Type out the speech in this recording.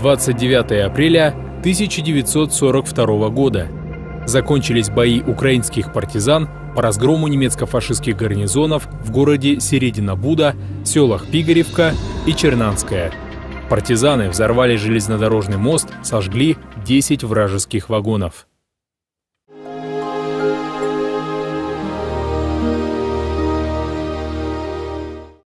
29 апреля 1942 года. Закончились бои украинских партизан по разгрому немецко-фашистских гарнизонов в городе Середина-Буда, селах Пигоревка и Чернанская. Партизаны взорвали железнодорожный мост, сожгли 10 вражеских вагонов.